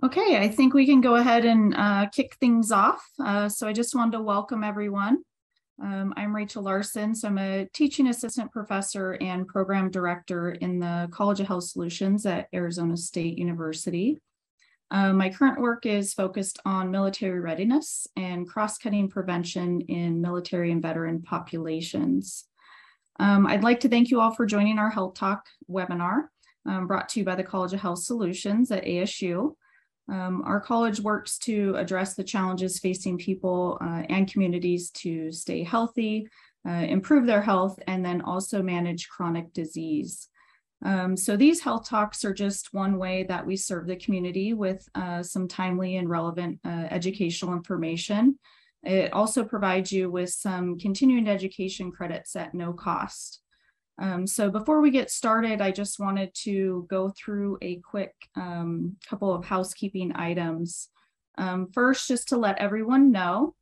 Okay, I think we can go ahead and uh, kick things off. Uh, so I just wanted to welcome everyone. Um, I'm Rachel Larson, so I'm a teaching assistant professor and program director in the College of Health Solutions at Arizona State University. Uh, my current work is focused on military readiness and cross-cutting prevention in military and veteran populations. Um, I'd like to thank you all for joining our Health Talk webinar um, brought to you by the College of Health Solutions at ASU. Um, our college works to address the challenges facing people uh, and communities to stay healthy, uh, improve their health, and then also manage chronic disease. Um, so these health talks are just one way that we serve the community with uh, some timely and relevant uh, educational information. It also provides you with some continuing education credits at no cost. Um, so before we get started, I just wanted to go through a quick um, couple of housekeeping items. Um, first, just to let everyone know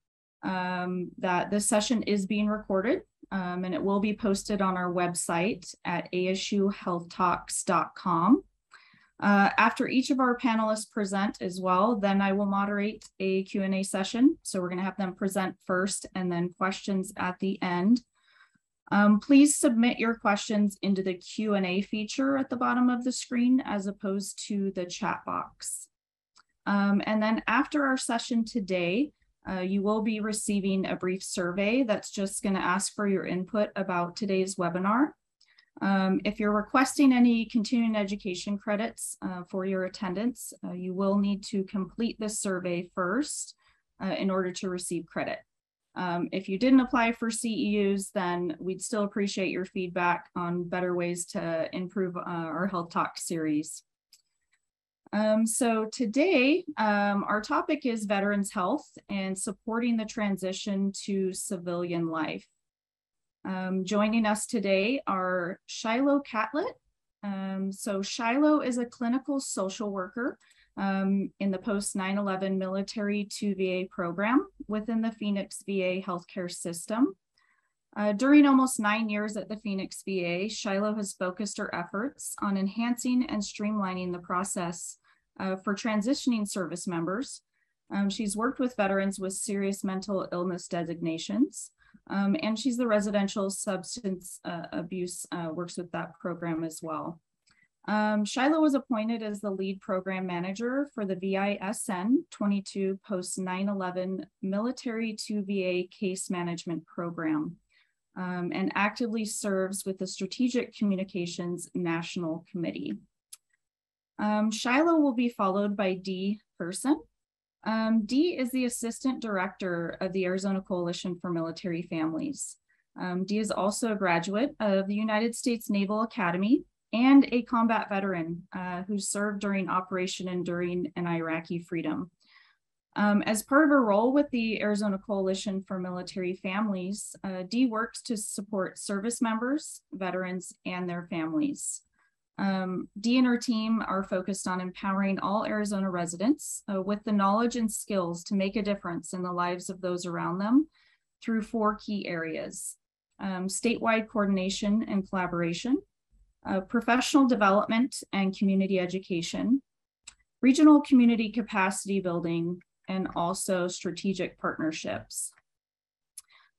um, that this session is being recorded um, and it will be posted on our website at asuhealthtalks.com. Uh, after each of our panelists present as well, then I will moderate a Q&A session. So we're going to have them present first and then questions at the end. Um, please submit your questions into the Q&A feature at the bottom of the screen as opposed to the chat box. Um, and then after our session today, uh, you will be receiving a brief survey that's just going to ask for your input about today's webinar. Um, if you're requesting any continuing education credits uh, for your attendance, uh, you will need to complete this survey first uh, in order to receive credit. Um, if you didn't apply for CEUs, then we'd still appreciate your feedback on better ways to improve uh, our Health Talk series. Um, so today, um, our topic is veterans health and supporting the transition to civilian life. Um, joining us today are Shiloh Catlett. Um, so Shiloh is a clinical social worker um, in the post 9 11 military 2 VA program within the Phoenix VA healthcare system. Uh, during almost nine years at the Phoenix VA, Shiloh has focused her efforts on enhancing and streamlining the process uh, for transitioning service members. Um, she's worked with veterans with serious mental illness designations, um, and she's the residential substance uh, abuse, uh, works with that program as well. Um, Shiloh was appointed as the lead program manager for the VISN 22 post 9 11 military 2 VA case management program um, and actively serves with the Strategic Communications National Committee. Um, Shiloh will be followed by Dee Person. Um, Dee is the Assistant Director of the Arizona Coalition for Military Families. Um, Dee is also a graduate of the United States Naval Academy and a combat veteran uh, who served during Operation Enduring and Iraqi Freedom. Um, as part of her role with the Arizona Coalition for Military Families, uh, Dee works to support service members, veterans, and their families. Um, Dee and her team are focused on empowering all Arizona residents uh, with the knowledge and skills to make a difference in the lives of those around them through four key areas um, statewide coordination and collaboration, uh, professional development and community education, regional community capacity building, and also strategic partnerships.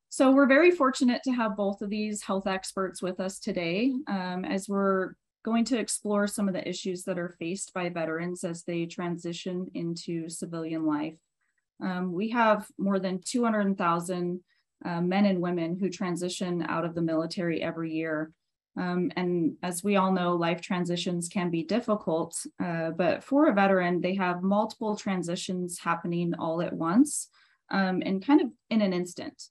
So we're very fortunate to have both of these health experts with us today um, as we're going to explore some of the issues that are faced by veterans as they transition into civilian life. Um, we have more than 200,000 uh, men and women who transition out of the military every year. Um, and as we all know, life transitions can be difficult, uh, but for a veteran, they have multiple transitions happening all at once um, and kind of in an instant.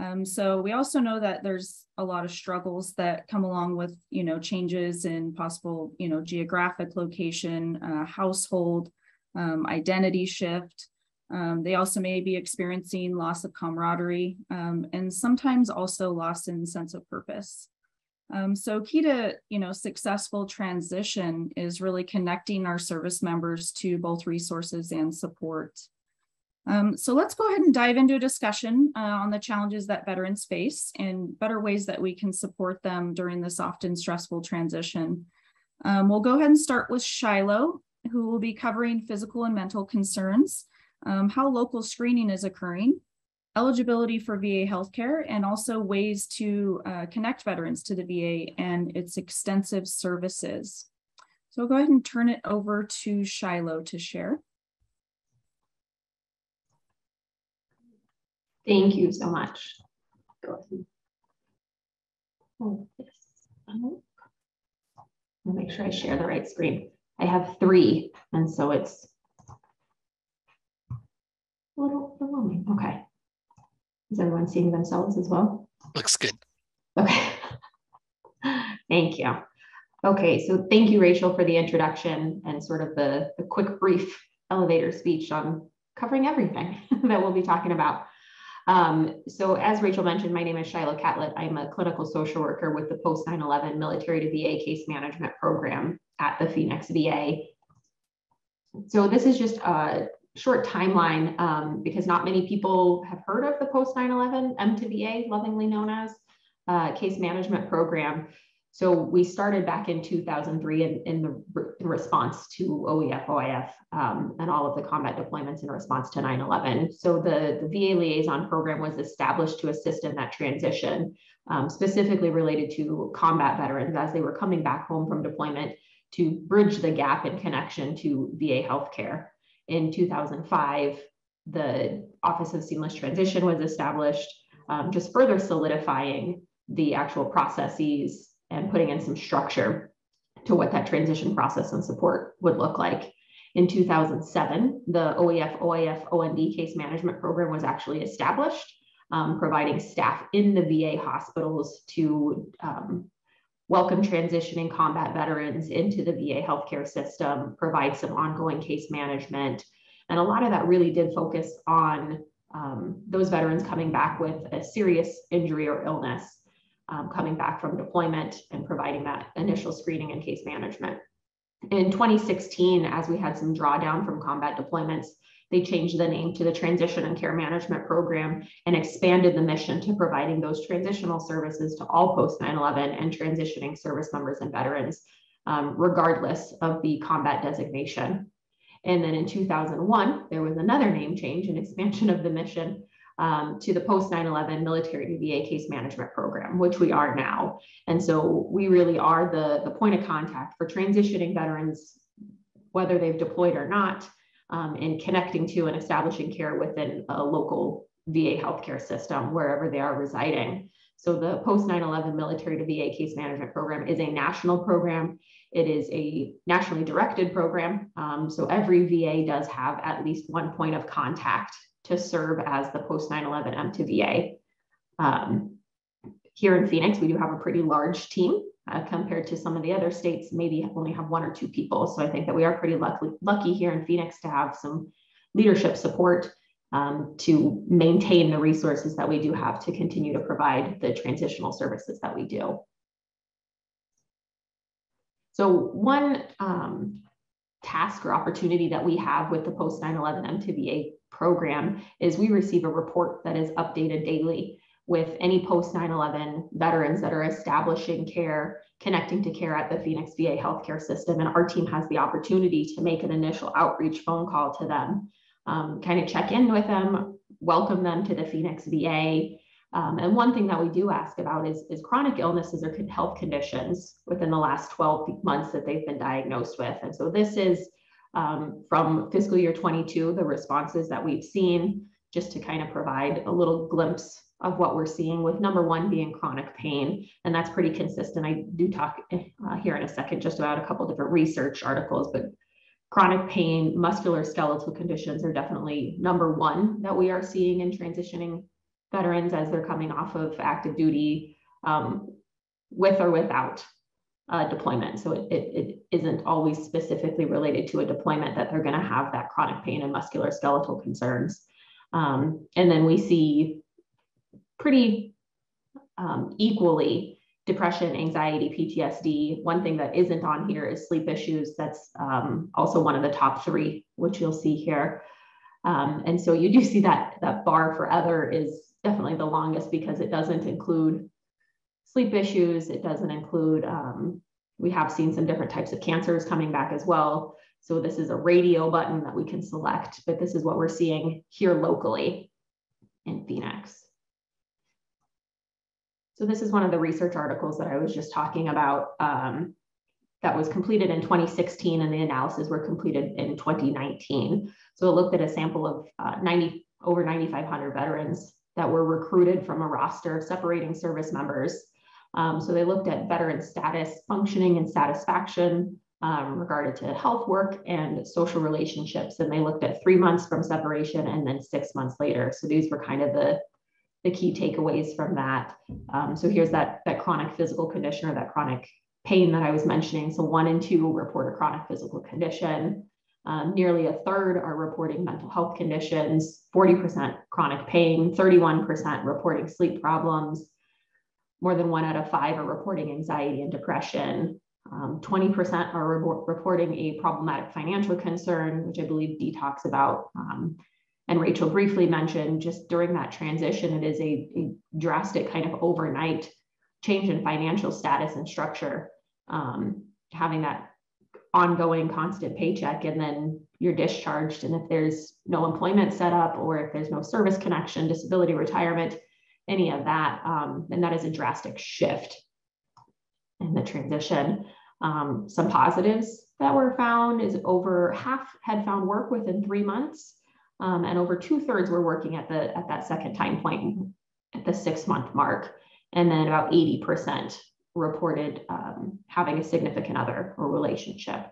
Um, so we also know that there's a lot of struggles that come along with, you know, changes in possible, you know, geographic location, uh, household, um, identity shift. Um, they also may be experiencing loss of camaraderie um, and sometimes also loss in sense of purpose. Um, so key to you know successful transition is really connecting our service members to both resources and support. Um, so let's go ahead and dive into a discussion uh, on the challenges that veterans face and better ways that we can support them during this often stressful transition. Um, we'll go ahead and start with Shiloh. who will be covering physical and mental concerns, um, how local screening is occurring, eligibility for VA healthcare, and also ways to uh, connect veterans to the VA and its extensive services. So I'll go ahead and turn it over to Shiloh to share. Thank you so much. Go ahead. Oh. I'll make sure I share the right screen. I have three, and so it's a little overwhelming. Okay. Is everyone seeing themselves as well? Looks good. Okay. Thank you. Okay, so thank you, Rachel, for the introduction and sort of the, the quick, brief elevator speech on covering everything that we'll be talking about. Um, so as Rachel mentioned, my name is Shiloh Catlett. I'm a clinical social worker with the post 9-11 military to VA case management program at the Phoenix VA. So this is just a short timeline um, because not many people have heard of the post 9-11 M to VA, lovingly known as uh, case management program. So we started back in 2003 in, in, the, in response to OEF, OIF, um, and all of the combat deployments in response to 9-11. So the, the VA liaison program was established to assist in that transition, um, specifically related to combat veterans as they were coming back home from deployment to bridge the gap in connection to VA healthcare. In 2005, the Office of Seamless Transition was established, um, just further solidifying the actual processes and putting in some structure to what that transition process and support would look like. In 2007, the OEF OIF OND case management program was actually established, um, providing staff in the VA hospitals to um, welcome transitioning combat veterans into the VA healthcare system, provide some ongoing case management. And a lot of that really did focus on um, those veterans coming back with a serious injury or illness um, coming back from deployment and providing that initial screening and case management. In 2016, as we had some drawdown from combat deployments, they changed the name to the Transition and Care Management Program and expanded the mission to providing those transitional services to all post 9 11 and transitioning service members and veterans, um, regardless of the combat designation. And then in 2001, there was another name change and expansion of the mission um, to the post 9 11 military VA case management program, which we are now. And so we really are the, the point of contact for transitioning veterans, whether they've deployed or not, um, and connecting to and establishing care within a local VA healthcare system wherever they are residing. So the post 9 11 military to VA case management program is a national program. It is a nationally directed program. Um, so every VA does have at least one point of contact to serve as the post 9-11 M to VA. Um, here in Phoenix, we do have a pretty large team uh, compared to some of the other states, maybe only have one or two people. So I think that we are pretty lucky, lucky here in Phoenix to have some leadership support um, to maintain the resources that we do have to continue to provide the transitional services that we do. So one um, task or opportunity that we have with the post 9-11 MTVA program is we receive a report that is updated daily with any post 9-11 veterans that are establishing care, connecting to care at the Phoenix VA healthcare system. And our team has the opportunity to make an initial outreach phone call to them, um, kind of check in with them, welcome them to the Phoenix VA. Um, and one thing that we do ask about is, is chronic illnesses or health conditions within the last 12 months that they've been diagnosed with. And so this is um, from fiscal year 22, the responses that we've seen, just to kind of provide a little glimpse of what we're seeing with number one being chronic pain. And that's pretty consistent. I do talk uh, here in a second just about a couple different research articles, but chronic pain, muscular skeletal conditions are definitely number one that we are seeing in transitioning veterans as they're coming off of active duty um, with or without uh, deployment. So it, it, it isn't always specifically related to a deployment that they're going to have that chronic pain and muscular skeletal concerns. Um, and then we see pretty um, equally depression, anxiety, PTSD. One thing that isn't on here is sleep issues. That's um, also one of the top three, which you'll see here. Um, and so you do see that that bar for other is definitely the longest because it doesn't include sleep issues. It doesn't include, um, we have seen some different types of cancers coming back as well. So this is a radio button that we can select, but this is what we're seeing here locally in Phoenix. So this is one of the research articles that I was just talking about um, that was completed in 2016 and the analysis were completed in 2019. So it looked at a sample of uh, 90 over 9,500 veterans that were recruited from a roster of separating service members. Um, so they looked at veteran status, functioning and satisfaction um, regarded to health work and social relationships. And they looked at three months from separation and then six months later. So these were kind of the, the key takeaways from that. Um, so here's that, that chronic physical condition or that chronic pain that I was mentioning. So one in two report a chronic physical condition. Um, nearly a third are reporting mental health conditions, 40% chronic pain, 31% reporting sleep problems. More than one out of five are reporting anxiety and depression. Um, 20% are re reporting a problematic financial concern, which I believe Dee talks about. Um, and Rachel briefly mentioned just during that transition, it is a, a drastic kind of overnight change in financial status and structure. Um, having that ongoing constant paycheck and then you're discharged. And if there's no employment set up or if there's no service connection, disability, retirement, any of that, um, then that is a drastic shift in the transition. Um, some positives that were found is over half had found work within three months, um, and over two thirds were working at the at that second time point at the six month mark, and then about 80% reported um, having a significant other or relationship.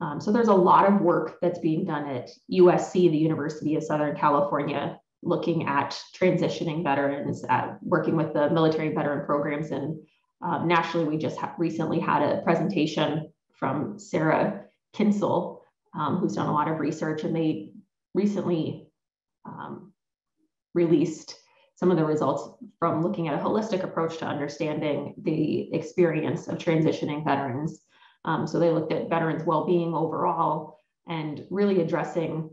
Um, so there's a lot of work that's being done at USC, the University of Southern California, looking at transitioning veterans, working with the military veteran programs. And um, nationally, we just recently had a presentation from Sarah Kintzle, um, who's done a lot of research, and they recently um, released some of the results from looking at a holistic approach to understanding the experience of transitioning veterans. Um, so they looked at veterans' well-being overall and really addressing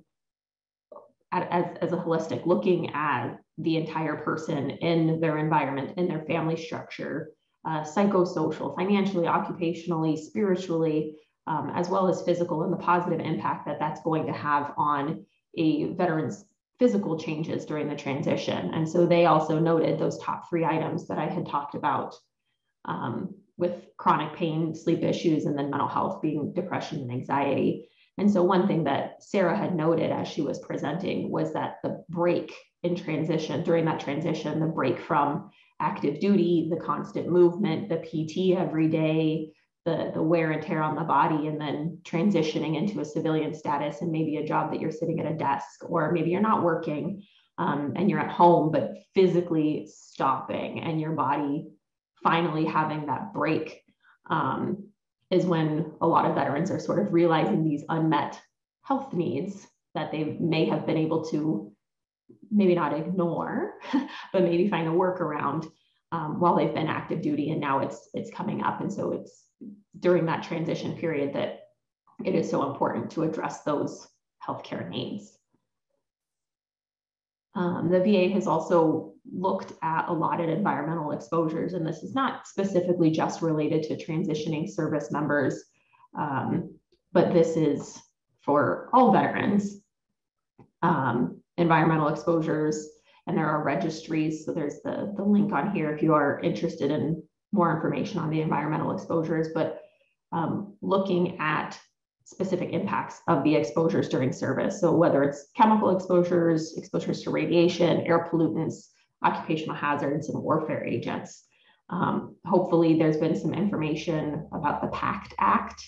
at, as, as a holistic, looking at the entire person in their environment, in their family structure, uh, psychosocial, financially, occupationally, spiritually, um, as well as physical and the positive impact that that's going to have on a veteran's physical changes during the transition. And so they also noted those top three items that I had talked about um, with chronic pain, sleep issues, and then mental health being depression and anxiety. And so one thing that Sarah had noted as she was presenting was that the break in transition, during that transition, the break from active duty, the constant movement, the PT every day, the, the wear and tear on the body and then transitioning into a civilian status and maybe a job that you're sitting at a desk or maybe you're not working um, and you're at home but physically stopping and your body finally having that break um, is when a lot of veterans are sort of realizing these unmet health needs that they may have been able to maybe not ignore but maybe find a workaround um, while they've been active duty and now it's it's coming up. And so it's during that transition period that it is so important to address those healthcare needs. Um, the VA has also looked at a lot at environmental exposures, and this is not specifically just related to transitioning service members, um, but this is for all veterans. Um, environmental exposures, and there are registries. So there's the, the link on here if you are interested in more information on the environmental exposures, but um, looking at specific impacts of the exposures during service. So whether it's chemical exposures, exposures to radiation, air pollutants, occupational hazards, and warfare agents. Um, hopefully there's been some information about the PACT Act,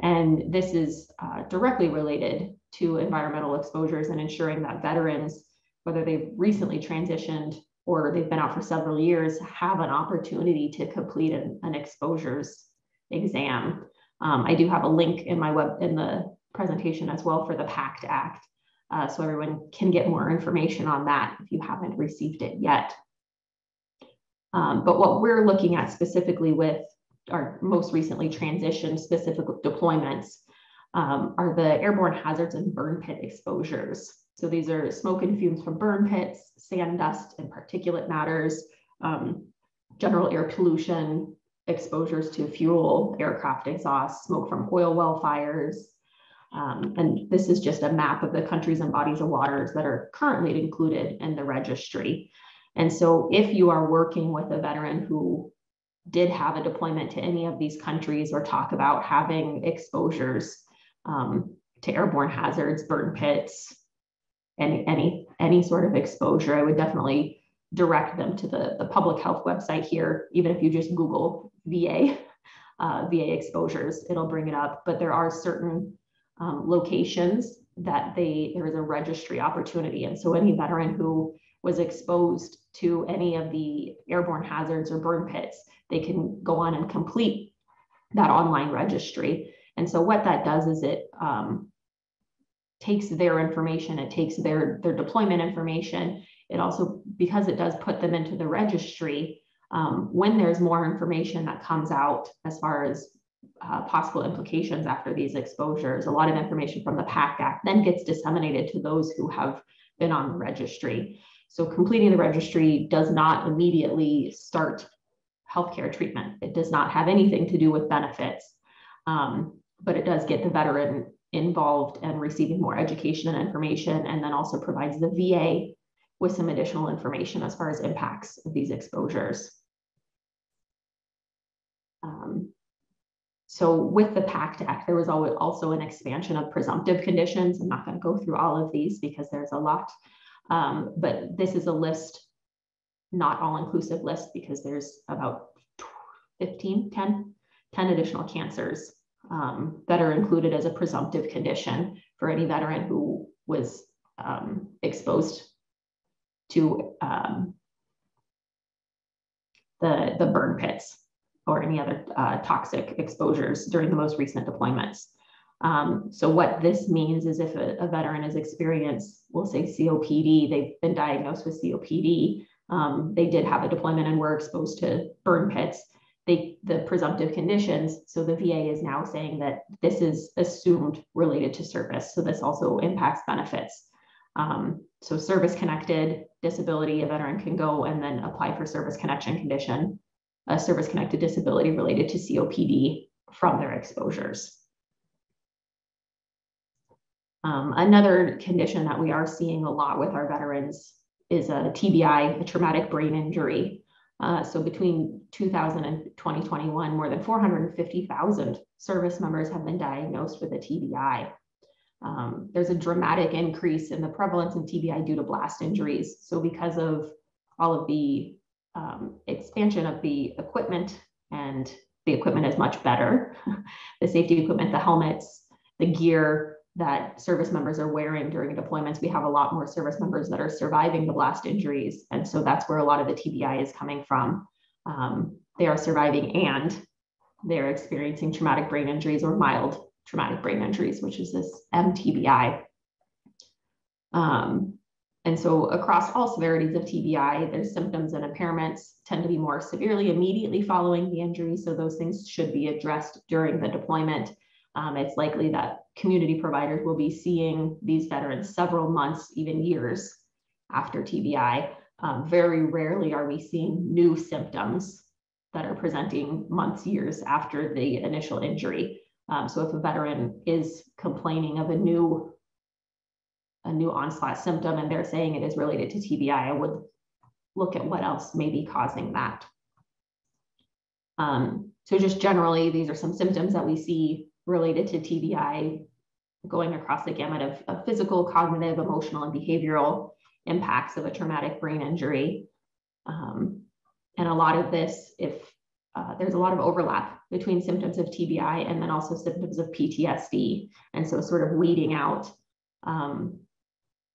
and this is uh, directly related to environmental exposures and ensuring that veterans, whether they've recently transitioned or they've been out for several years have an opportunity to complete an, an exposures exam. Um, I do have a link in my web in the presentation as well for the PACT Act. Uh, so everyone can get more information on that if you haven't received it yet. Um, but what we're looking at specifically with our most recently transitioned specific deployments um, are the airborne hazards and burn pit exposures. So these are smoke and fumes from burn pits, sand dust and particulate matters, um, general air pollution, exposures to fuel, aircraft exhaust, smoke from oil well fires. Um, and this is just a map of the countries and bodies of waters that are currently included in the registry. And so if you are working with a veteran who did have a deployment to any of these countries or talk about having exposures um, to airborne hazards, burn pits, any, any, any sort of exposure, I would definitely direct them to the, the public health website here, even if you just Google VA, uh, VA exposures, it'll bring it up. But there are certain um, locations that they, there is a registry opportunity. And so any veteran who was exposed to any of the airborne hazards or burn pits, they can go on and complete that online registry. And so what that does is it um, takes their information, it takes their, their deployment information. It also, because it does put them into the registry, um, when there's more information that comes out as far as uh, possible implications after these exposures, a lot of information from the PACT Act then gets disseminated to those who have been on the registry. So completing the registry does not immediately start healthcare treatment. It does not have anything to do with benefits, um, but it does get the veteran involved and receiving more education and information, and then also provides the VA with some additional information as far as impacts of these exposures. Um, so with the PACT Act, there was also an expansion of presumptive conditions. I'm not going to go through all of these because there's a lot, um, but this is a list, not all-inclusive list because there's about 15, 10, 10 additional cancers um, that are included as a presumptive condition for any veteran who was um, exposed to um, the, the burn pits or any other uh, toxic exposures during the most recent deployments. Um, so what this means is if a, a, veteran has experienced, we'll say COPD, they've been diagnosed with COPD, um, they did have a deployment and were exposed to burn pits, they, the presumptive conditions. So the VA is now saying that this is assumed related to service. So this also impacts benefits. Um, so service connected disability, a veteran can go and then apply for service connection condition, a service connected disability related to COPD from their exposures. Um, another condition that we are seeing a lot with our veterans is a TBI, a traumatic brain injury. Uh, so between 2000 and 2021, more than 450,000 service members have been diagnosed with a TBI. Um, there's a dramatic increase in the prevalence of TBI due to blast injuries. So because of all of the um, expansion of the equipment and the equipment is much better, the safety equipment, the helmets, the gear that service members are wearing during deployments, we have a lot more service members that are surviving the blast injuries. And so that's where a lot of the TBI is coming from. Um, they are surviving and they're experiencing traumatic brain injuries or mild traumatic brain injuries, which is this MTBI. Um, and so across all severities of TBI, there's symptoms and impairments tend to be more severely immediately following the injury. So those things should be addressed during the deployment. Um, it's likely that community providers will be seeing these veterans several months, even years after TBI. Um, very rarely are we seeing new symptoms that are presenting months, years after the initial injury. Um, so if a veteran is complaining of a new a new onslaught symptom and they're saying it is related to TBI, I would look at what else may be causing that. Um, so just generally, these are some symptoms that we see related to TBI going across the gamut of, of physical, cognitive, emotional, and behavioral impacts of a traumatic brain injury. Um, and a lot of this, if uh, there's a lot of overlap between symptoms of TBI and then also symptoms of PTSD. And so sort of weeding out um,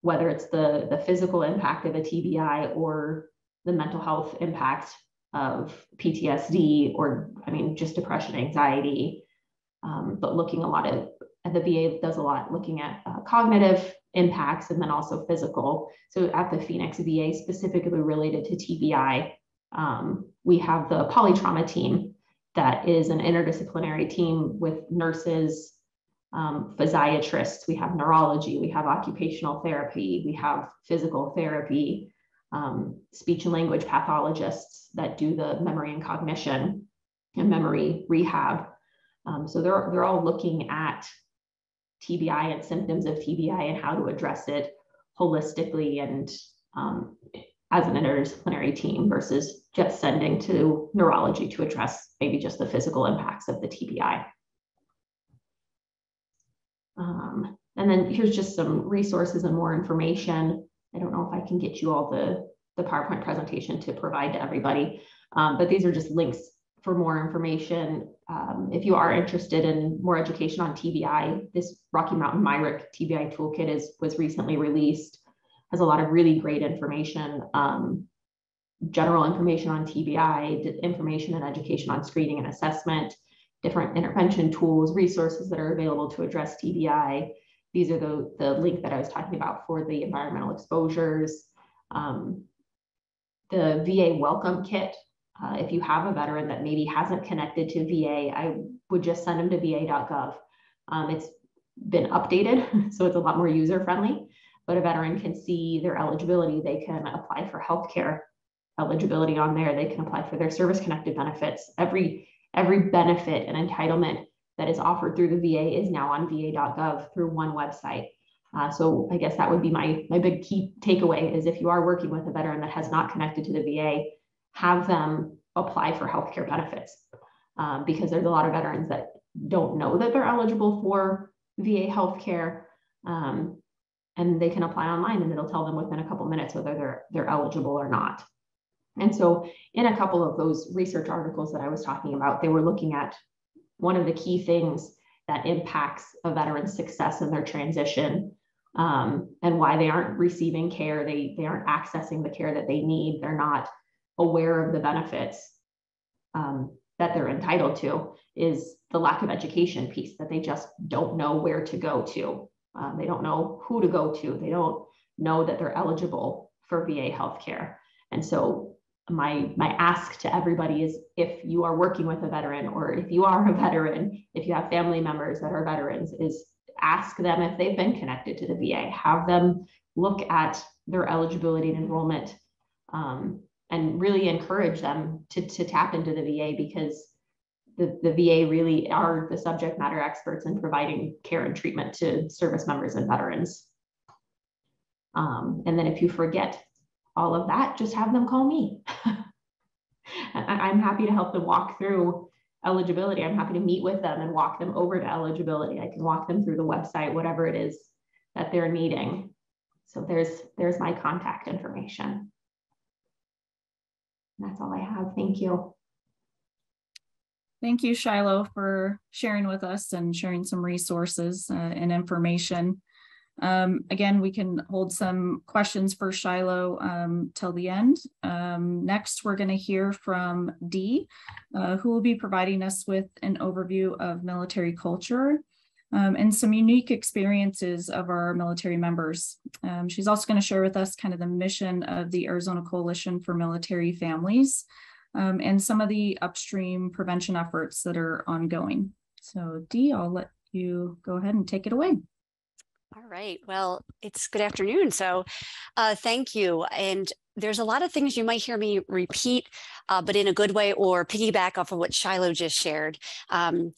whether it's the, the physical impact of a TBI or the mental health impact of PTSD or, I mean, just depression, anxiety, um, but looking a lot at the VA does a lot looking at uh, cognitive impacts and then also physical. So at the Phoenix VA, specifically related to TBI, um, we have the polytrauma team that is an interdisciplinary team with nurses, um, physiatrists, we have neurology, we have occupational therapy, we have physical therapy, um, speech and language pathologists that do the memory and cognition. and memory rehab. Um, so they're, they're all looking at TBI and symptoms of TBI and how to address it holistically and um, as an interdisciplinary team versus just sending to neurology to address maybe just the physical impacts of the TBI. Um, and then here's just some resources and more information. I don't know if I can get you all the, the PowerPoint presentation to provide to everybody, um, but these are just links for more information. Um, if you are interested in more education on TBI, this Rocky Mountain MIRECC TBI toolkit is was recently released, has a lot of really great information, um, general information on TBI, information and education on screening and assessment, different intervention tools, resources that are available to address TBI. These are the, the link that I was talking about for the environmental exposures. Um, the VA welcome kit uh, if you have a veteran that maybe hasn't connected to VA, I would just send them to va.gov. Um, it's been updated, so it's a lot more user friendly, but a veteran can see their eligibility. They can apply for healthcare eligibility on there. They can apply for their service connected benefits. Every, every benefit and entitlement that is offered through the VA is now on va.gov through one website. Uh, so I guess that would be my, my big key takeaway is if you are working with a veteran that has not connected to the VA, have them apply for healthcare benefits um, because there's a lot of veterans that don't know that they're eligible for VA healthcare. Um, and they can apply online and it'll tell them within a couple minutes whether they're, they're eligible or not. And so in a couple of those research articles that I was talking about, they were looking at one of the key things that impacts a veteran's success in their transition um, and why they aren't receiving care. They, they aren't accessing the care that they need. They're not aware of the benefits um, that they're entitled to is the lack of education piece that they just don't know where to go to. Um, they don't know who to go to. They don't know that they're eligible for VA healthcare. And so my my ask to everybody is if you are working with a veteran or if you are a veteran, if you have family members that are veterans, is ask them if they've been connected to the VA. Have them look at their eligibility and enrollment um, and really encourage them to, to tap into the VA because the, the VA really are the subject matter experts in providing care and treatment to service members and veterans. Um, and then if you forget all of that, just have them call me. I'm happy to help them walk through eligibility. I'm happy to meet with them and walk them over to eligibility. I can walk them through the website, whatever it is that they're needing. So there's there's my contact information. That's all I have. Thank you. Thank you, Shiloh, for sharing with us and sharing some resources uh, and information. Um, again, we can hold some questions for Shiloh um, till the end. Um, next, we're going to hear from Dee, uh, who will be providing us with an overview of military culture um, and some unique experiences of our military members. Um, she's also going to share with us kind of the mission of the Arizona Coalition for Military Families um, and some of the upstream prevention efforts that are ongoing. So Dee, I'll let you go ahead and take it away. All right. Well, it's good afternoon. So uh, thank you. And there's a lot of things you might hear me repeat, uh, but in a good way or piggyback off of what Shiloh just shared. Um,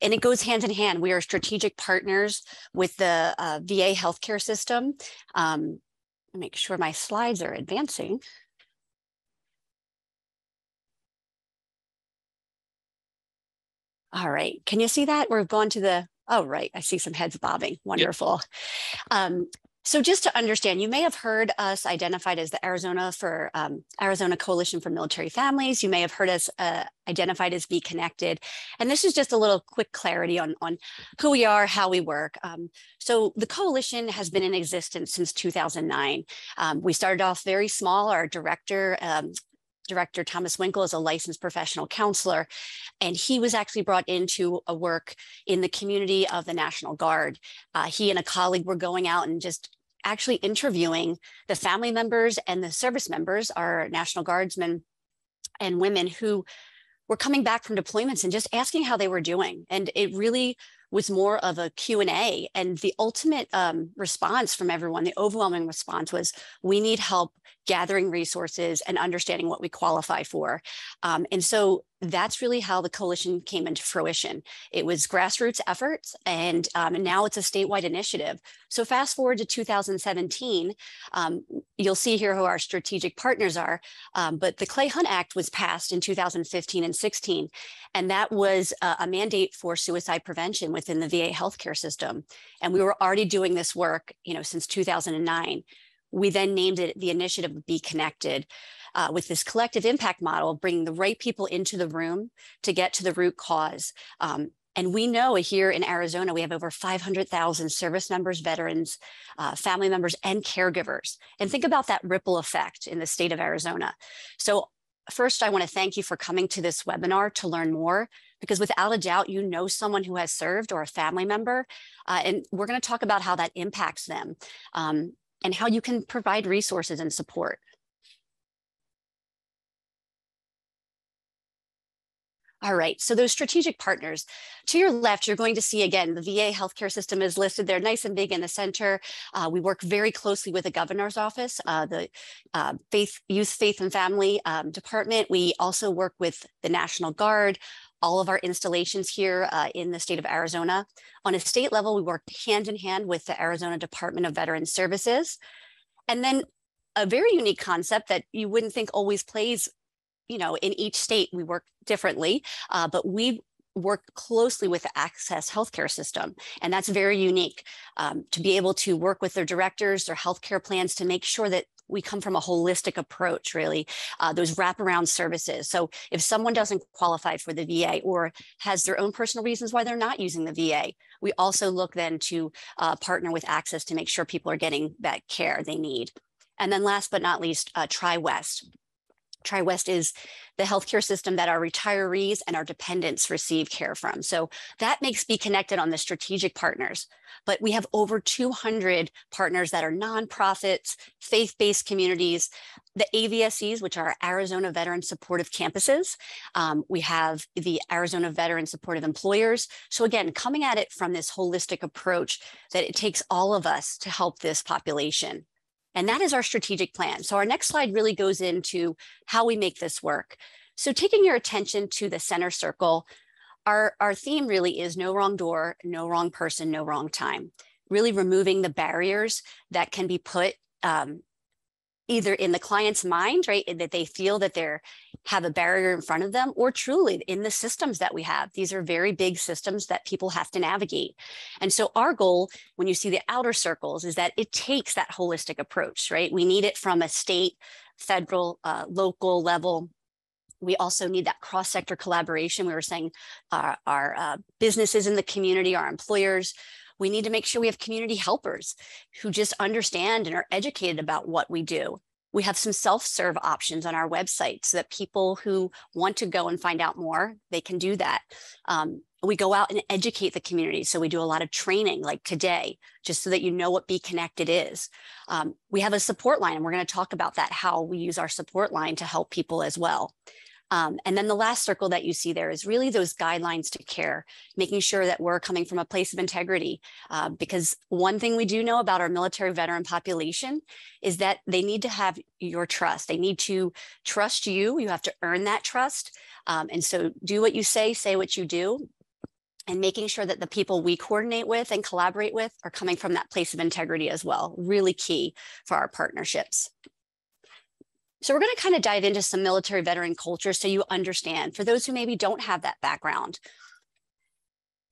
and it goes hand in hand. We are strategic partners with the uh, VA healthcare system. Um, make sure my slides are advancing. All right, can you see that? We've gone to the, oh, right, I see some heads bobbing, wonderful. Yep. Um, so just to understand, you may have heard us identified as the Arizona for um, Arizona Coalition for Military Families. You may have heard us uh, identified as Be Connected. And this is just a little quick clarity on, on who we are, how we work. Um, so the coalition has been in existence since 2009. Um, we started off very small. Our director, um, Director Thomas Winkel is a licensed professional counselor, and he was actually brought into a work in the community of the National Guard. Uh, he and a colleague were going out and just actually interviewing the family members and the service members, our National Guardsmen and women who were coming back from deployments and just asking how they were doing. And it really was more of a Q&A. And the ultimate um, response from everyone, the overwhelming response was, we need help gathering resources and understanding what we qualify for. Um, and so that's really how the coalition came into fruition. It was grassroots efforts, and, um, and now it's a statewide initiative. So fast forward to 2017, um, you'll see here who our strategic partners are. Um, but the Clay Hunt Act was passed in 2015 and 16, and that was a, a mandate for suicide prevention within the VA healthcare system. And we were already doing this work, you know, since 2009. We then named it the initiative Be Connected uh, with this collective impact model, bringing the right people into the room to get to the root cause. Um, and we know here in Arizona, we have over 500,000 service members, veterans, uh, family members, and caregivers. And think about that ripple effect in the state of Arizona. So first, I want to thank you for coming to this webinar to learn more, because without a doubt, you know someone who has served or a family member. Uh, and we're going to talk about how that impacts them um, and how you can provide resources and support. All right, so those strategic partners. To your left, you're going to see again, the VA healthcare system is listed there nice and big in the center. Uh, we work very closely with the governor's office, uh, the uh, Faith, Youth, Faith and Family um, Department. We also work with the National Guard, all of our installations here uh, in the state of Arizona. On a state level, we work hand in hand with the Arizona Department of Veterans Services. And then a very unique concept that you wouldn't think always plays you know, in each state we work differently, uh, but we work closely with the AHCCCS healthcare system. And that's very unique um, to be able to work with their directors, their healthcare plans to make sure that we come from a holistic approach, really, uh, those wraparound services. So if someone doesn't qualify for the VA or has their own personal reasons why they're not using the VA, we also look then to uh, partner with AHCCCS to make sure people are getting that care they need. And then last but not least, uh, TriWest. TriWest is the healthcare system that our retirees and our dependents receive care from. So that makes Be Connected on the strategic partners. But we have over 200 partners that are nonprofits, faith based communities, the AVSCs, which are Arizona Veteran Supportive Campuses. Um, we have the Arizona Veteran Supportive Employers. So, again, coming at it from this holistic approach that it takes all of us to help this population. And that is our strategic plan. So our next slide really goes into how we make this work. So taking your attention to the center circle, our, our theme really is no wrong door, no wrong person, no wrong time. Really removing the barriers that can be put um, either in the client's mind, right, that they feel that they're have a barrier in front of them, or truly in the systems that we have. These are very big systems that people have to navigate. And so our goal, when you see the outer circles, is that it takes that holistic approach, right? We need it from a state, federal, uh, local level. We also need that cross-sector collaboration. We were saying uh, our uh, businesses in the community, our employers, we need to make sure we have community helpers who just understand and are educated about what we do. We have some self-serve options on our website so that people who want to go and find out more, they can do that. Um, we go out and educate the community. So we do a lot of training like today, just so that you know what Be Connected is. Um, we have a support line, and we're going to talk about that, how we use our support line to help people as well. Um, and then the last circle that you see there is really those guidelines to care, making sure that we're coming from a place of integrity. Uh, because one thing we do know about our military veteran population is that they need to have your trust. They need to trust you. You have to earn that trust. Um, and so do what you say, say what you do. And making sure that the people we coordinate with and collaborate with are coming from that place of integrity as well, really key for our partnerships. So we're going to kind of dive into some military veteran culture so you understand for those who maybe don't have that background.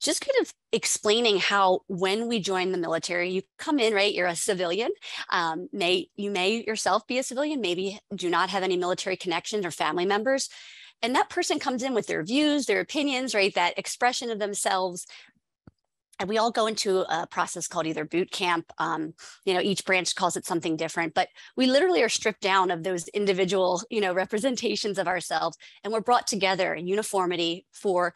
Just kind of explaining how when we join the military, you come in, right? You're a civilian. Um, may you may yourself be a civilian, maybe do not have any military connections or family members. And that person comes in with their views, their opinions, right? That expression of themselves and we all go into a process called either boot camp um, you know each branch calls it something different but we literally are stripped down of those individual you know representations of ourselves and we're brought together in uniformity for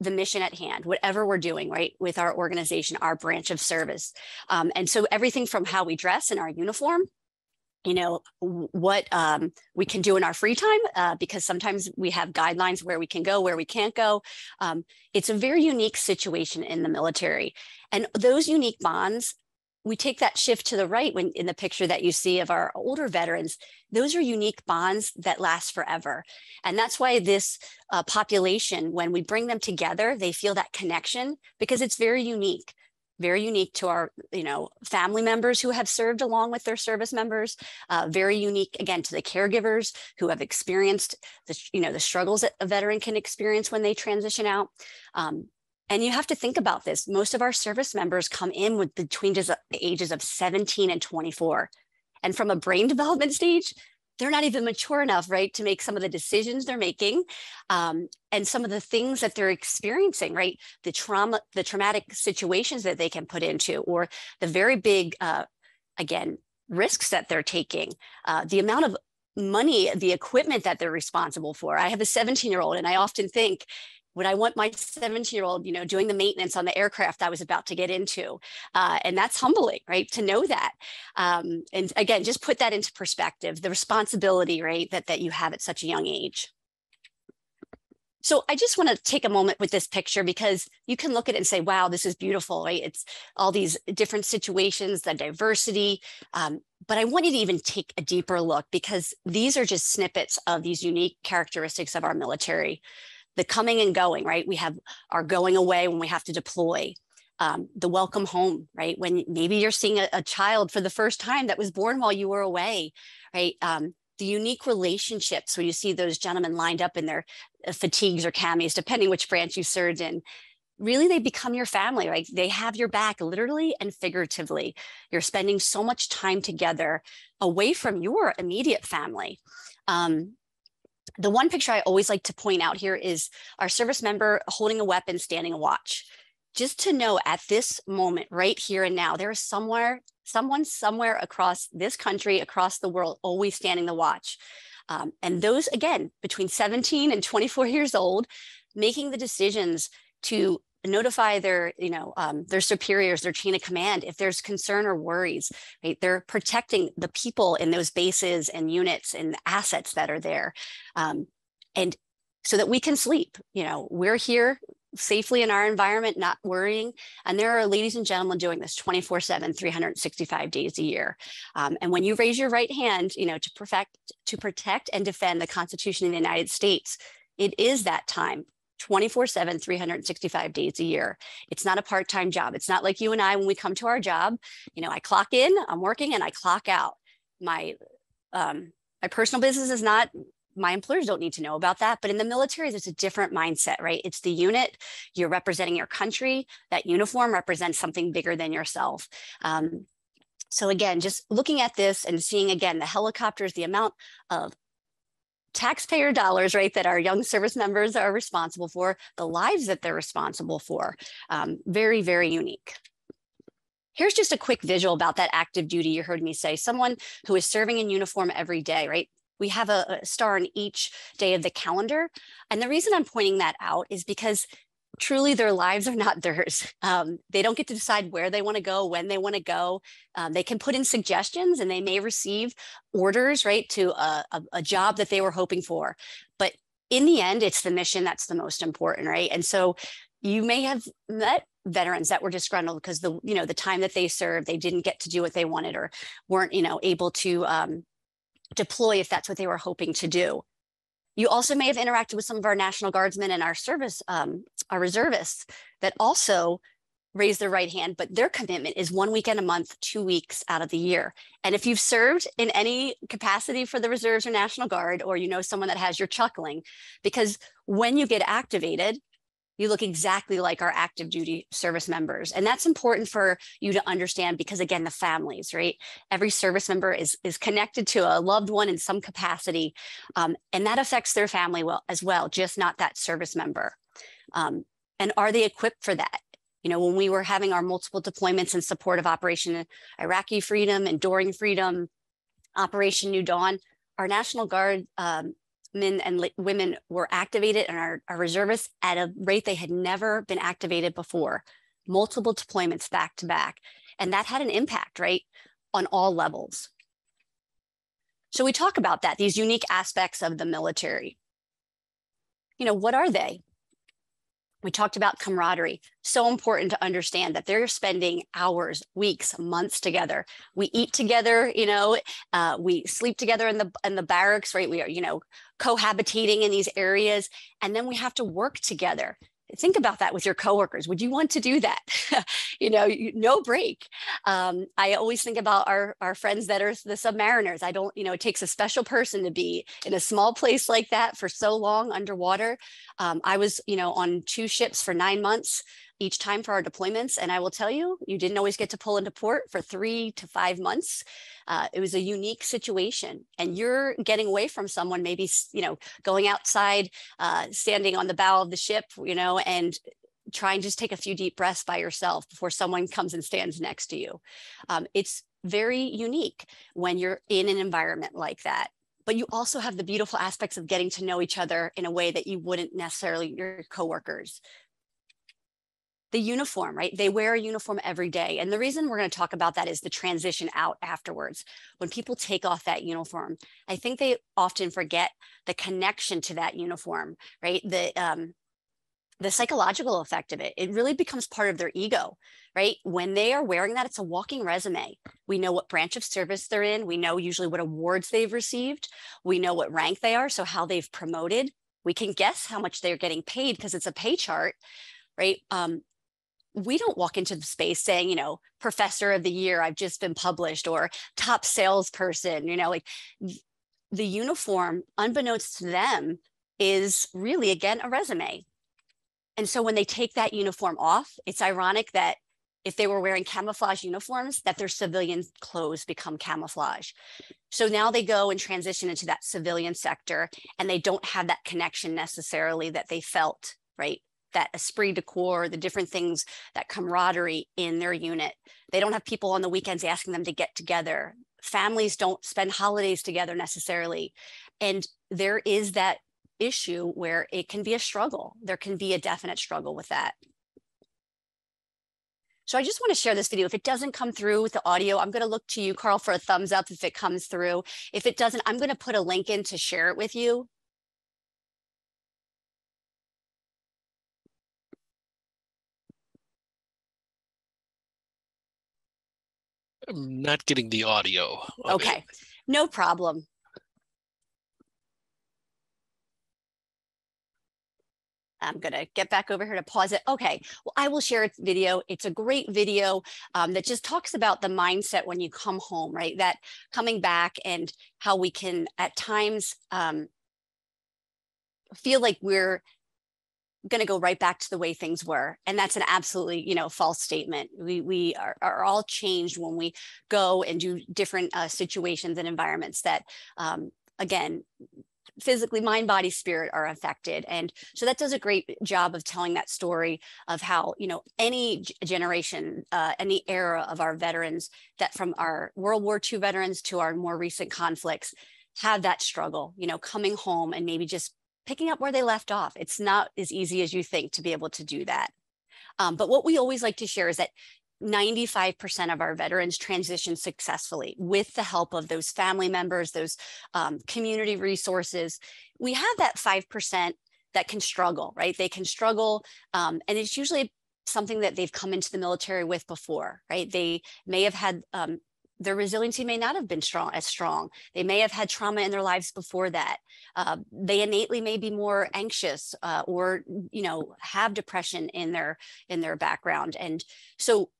the mission at hand whatever we're doing right with our organization our branch of service. Um, and so everything from how we dress in our uniform you know what um, we can do in our free time uh, because sometimes we have guidelines where we can go where we can't go. Um, it's a very unique situation in the military. And those unique bonds we take that shift to the right when in the picture that you see of our older veterans, those are unique bonds that last forever. And that's why this uh, population, when we bring them together, they feel that connection because it's very unique very unique to our you know family members who have served along with their service members uh, very unique again to the caregivers who have experienced the you know the struggles that a veteran can experience when they transition out um, and you have to think about this. Most of our service members come in with between just the ages of 17 and 24. And from a brain development stage, they're not even mature enough, right, to make some of the decisions they're making um, and some of the things that they're experiencing, right? The trauma, the traumatic situations that they can put into, or the very big, uh, again, risks that they're taking, uh, the amount of money, the equipment that they're responsible for. I have a 17 year old, and I often think, would I want my 17 year old, you know, doing the maintenance on the aircraft I was about to get into? Uh, and that's humbling, right? To know that. Um, and again, just put that into perspective, the responsibility, right, that, that you have at such a young age. So I just want to take a moment with this picture because you can look at it and say, wow, this is beautiful, right? It's all these different situations, the diversity. Um, but I want you to even take a deeper look because these are just snippets of these unique characteristics of our military the coming and going, right? We have our going away when we have to deploy, um, the welcome home, right? When maybe you're seeing a, a, child for the first time that was born while you were away, right? Um, the unique relationships where you see those gentlemen lined up in their uh, fatigues or camis, depending which branch you served in. Really, they become your family, right? They have your back literally and figuratively. You're spending so much time together away from your immediate family. Um, the one picture I always like to point out here is our service member holding a weapon, standing a watch. Just to know at this moment, right here and now, there is somewhere, someone somewhere across this country, across the world, always standing the watch. Um, and those, again, between 17 and 24 years old, making the decisions to notify their you know um, their superiors their chain of command if there's concern or worries right? They're protecting the people in those bases and units and assets that are there um, and so that we can sleep you know? We're here safely in our environment not worrying and there are ladies and gentlemen doing this 24 7 365 days a year um, and when you raise your right hand you know to perfect to protect and defend the constitution of the united states it is that time 24 7, 365 days a year. It's not a part time job. It's not like you and I, when we come to our job, you know, I clock in, I'm working, and I clock out. My, um, my personal business is not my employers don't need to know about that. But in the military, there's a different mindset, right? It's the unit, you're representing your country. That uniform represents something bigger than yourself. Um, so again, just looking at this and seeing again the helicopters, the amount of taxpayer dollars, right, that our young service members are responsible for, the lives that they're responsible for. Um, very, very unique. Here's just a quick visual about that active duty you heard me say. Someone who is serving in uniform every day, right? We have a, a star on each day of the calendar. And the reason I'm pointing that out is because truly their lives are not theirs. Um, they don't get to decide where they want to go, when they want to go. Um, they can put in suggestions and they may receive orders, right, to a, a, a, job that they were hoping for. But in the end, it's the mission that's the most important, right? And so you may have met veterans that were disgruntled because the you know the time that they served they didn't get to do what they wanted or weren't you know able to um, deploy if that's what they were hoping to do you also may have interacted with some of our National Guardsmen and our service, um, our reservists that also raise their right hand, but their commitment is one weekend a month, two weeks out of the year. And if you've served in any capacity for the reserves or National Guard, or you know someone that has your chuckling, because when you get activated, you look exactly like our active duty service members. And that's important for you to understand because again the families right? Every service member is is connected to a loved one in some capacity um, and that affects their family well as well just not that service member. Um, and are they equipped for that? You know when we were having our multiple deployments in support of operation iraqi freedom enduring freedom operation new dawn our national guard um, men and women were activated and our, our reservists at a rate they had never been activated before, multiple deployments back to back. And that had an impact, right, on all levels. So we talk about that, these unique aspects of the military. You know, what are they? We talked about camaraderie. So important to understand that they're spending hours, weeks, months together. We eat together, you know, uh, we sleep together in the in the barracks, right? We are, you know, cohabitating in these areas, and then we have to work together think about that with your coworkers. Would you want to do that? you know, you, no break. Um, I always think about our, our friends that are the submariners. I don't, you know, it takes a special person to be in a small place like that for so long underwater. Um, I was, you know, on two ships for nine months each time for our deployments. And I will tell you, you didn't always get to pull into port for three to five months. Uh, it was a unique situation. And you're getting away from someone, maybe, you know, going outside, uh, standing on the bow of the ship, you know, and try and just take a few deep breaths by yourself before someone comes and stands next to you. Um, it's very unique when you're in an environment like that but you also have the beautiful aspects of getting to know each other in a way that you wouldn't necessarily your coworkers the uniform, right? They wear a uniform every day. And the reason we're going to talk about that is the transition out afterwards. When people take off that uniform, I think they often forget the connection to that uniform, right? The, um, the psychological effect of it, it really becomes part of their ego, right? When they are wearing that, it's a walking resume. We know what branch of service they're in. We know usually what awards they've received. We know what rank they are, so how they've promoted. We can guess how much they're getting paid because it's a pay chart, right? Um, we don't walk into the space saying, you know, professor of the year, I've just been published, or top salesperson, you know, like the uniform, unbeknownst to them, is really, again, a resume. And so when they take that uniform off, it's ironic that if they were wearing camouflage uniforms, that their civilian clothes become camouflage. So now they go and transition into that civilian sector and they don't have that connection necessarily that they felt, right? That esprit de corps, the different things, that camaraderie in their unit. They don't have people on the weekends asking them to get together. Families don't spend holidays together necessarily. And there is that issue where it can be a struggle. There can be a definite struggle with that. So I just want to share this video. If it doesn't come through with the audio, I'm going to look to you, Carl, for a thumbs up if it comes through. If it doesn't, I'm going to put a link in to share it with you. I'm not getting the audio. Okay, it. no problem. I'm going to get back over here to pause it. Okay, well, I will share its video. It's a great video um, that just talks about the mindset when you come home, right? That coming back and how we can at times um, feel like we're going to go right back to the way things were and that's an absolutely you know false statement. We we are, are all changed when we go and do different uh, situations and environments that um, again physically mind body spirit are affected. And so that does a great job of telling that story of how you know any generation uh, any era of our veterans that from our world war ii veterans to our more recent conflicts have that struggle you know coming home and maybe just picking up where they left off. It's not as easy as you think to be able to do that. Um, but what we always like to share is that 95% of our veterans transition successfully with the help of those family members, those um, community resources. We have that 5% that can struggle, right? They can struggle, um, and it's usually something that they've come into the military with before, right? They may have had um, their resiliency may not have been strong as strong. They may have had trauma in their lives before that. Uh, they innately may be more anxious uh, or you know have depression in their in their background. And so,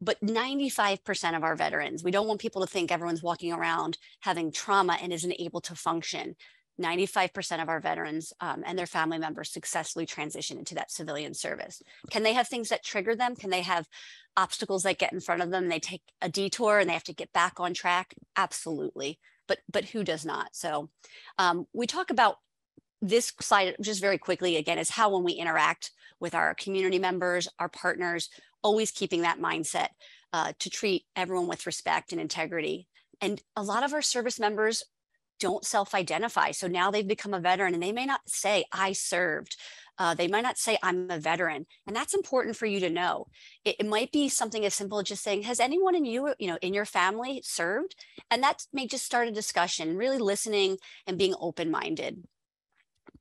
but 95% of our veterans, we don't want people to think everyone's walking around having trauma and isn't able to function. 95% of our veterans um, and their family members successfully transition into that civilian service. Can they have things that trigger them? Can they have obstacles that get in front of them and they take a detour and they have to get back on track? Absolutely. But, but who does not? So um, we talk about this slide just very quickly again is how when we interact with our community members, our partners, always keeping that mindset uh, to treat everyone with respect and integrity. And a lot of our service members don't self-identify. So now they've become a veteran and they may not say, I served. Uh, they might not say, I'm a veteran. And that's important for you to know. It, it, might be something as simple as just saying, has anyone in you, you know, in your family served? And that may just start a discussion, really listening and being open-minded.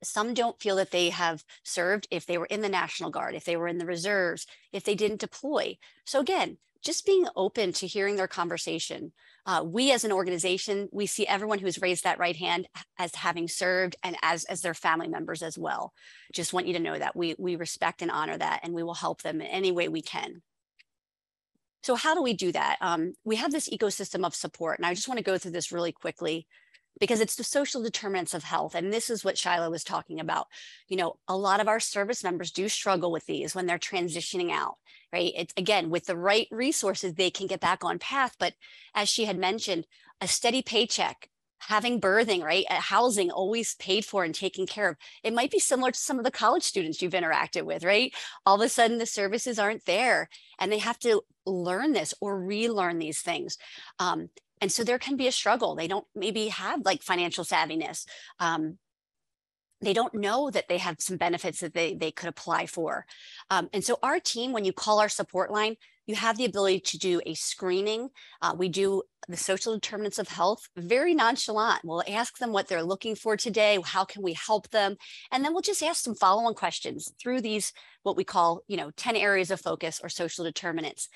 some don't feel that they have served if they were in the National Guard, if they were in the reserves, if they didn't deploy. So again, just being open to hearing their conversation. Uh, we as an organization, we see everyone who's raised that right hand as having served and as, as their family members as well. Just want you to know that we, we respect and honor that and we will help them in any way we can. So how do we do that? Um, we have this ecosystem of support and I just wanna go through this really quickly because it's the social determinants of health. And this is what Shiloh was talking about. You know, a lot of our service members do struggle with these when they're transitioning out, right? It's again, with the right resources, they can get back on path. But as she had mentioned, a steady paycheck, having berthing, right? Housing always paid for and taken care of. It might be similar to some of the college students you've interacted with, right? All of a sudden the services aren't there and they have to learn this or relearn these things. Um, and so there can be a struggle. They don't maybe have like financial savviness. Um, they don't know that they have some benefits that they, they could apply for. Um, and so our team, when you call our support line, you have the ability to do a screening. Uh, we do the social determinants of health very nonchalant. We'll ask them what they're looking for today. How can we help them? And then we'll just ask some follow-on questions through these, what we call, you know, 10 areas of focus or social determinants.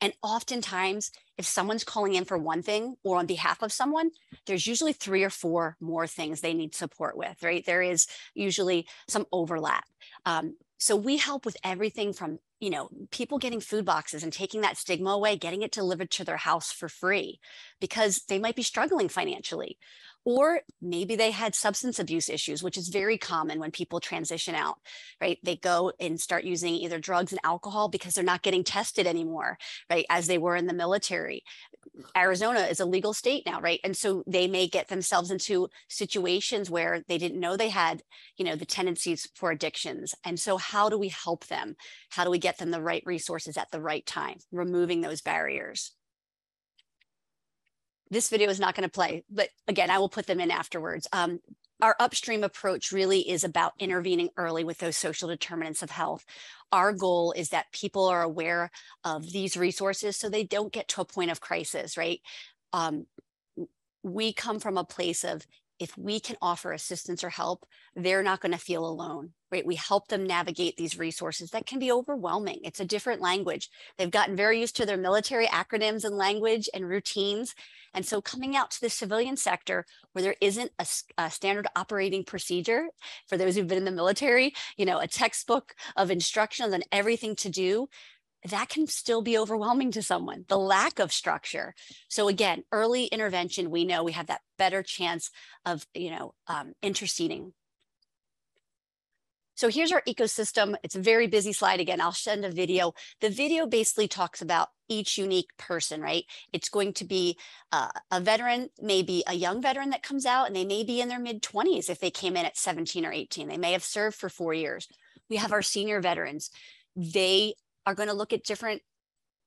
And oftentimes, if someone's calling in for one thing or on behalf of someone, there's usually three or four more things they need support with, right? There is usually some overlap. Um, so we help with everything from you know people getting food boxes and taking that stigma away getting it delivered to their house for free because they might be struggling financially or maybe they had substance abuse issues, which is very common when people transition out, right? They go and start using either drugs and alcohol because they're not getting tested anymore, right? As they were in the military. Arizona is a legal state now, right? And so they may get themselves into situations where they didn't know they had, you know, the tendencies for addictions. And so how do we help them? How do we get them the right resources at the right time, removing those barriers? This video is not going to play, but again, I will put them in afterwards. Um, our upstream approach really is about intervening early with those social determinants of health. Our goal is that people are aware of these resources so they don't get to a point of crisis, right? Um, we come from a place of if we can offer assistance or help, they're not going to feel alone, right? We help them navigate these resources that can be overwhelming. It's a different language. They've gotten very used to their military acronyms and language and routines. And so coming out to the civilian sector where there isn't a, a standard operating procedure for those who've been in the military, you know, a textbook of instructions on everything to do, that can still be overwhelming to someone, the lack of structure. So again, early intervention, we know we have that better chance of, you know, um, interceding. So here's our ecosystem. It's a very busy slide. Again, I'll send a video. The video basically talks about each unique person, right? It's going to be uh, a veteran, maybe a young veteran that comes out and they may be in their mid 20s if they came in at 17 or 18. They may have served for four years. We have our senior veterans. They are going to look at different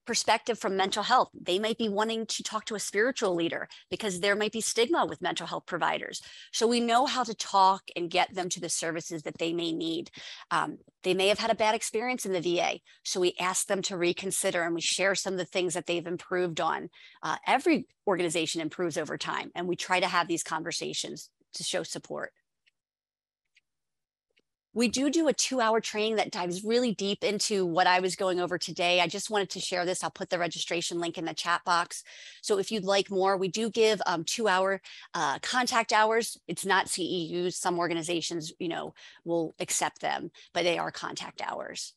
perspective from mental health. They might be wanting to talk to a spiritual leader because there might be stigma with mental health providers. So we know how to talk and get them to the services that they may need. Um, they may have had a bad experience in the VA. So we ask them to reconsider and we share some of the things that they've improved on. Uh, every organization improves over time, and we try to have these conversations to show support. We do do a two hour training that dives really deep into what I was going over today. I just wanted to share this. I'll put the registration link in the chat box. So if you'd like more, we do give um, two hour uh, contact hours. It's not CEUs. Some organizations, you know, will accept them, but they are contact hours.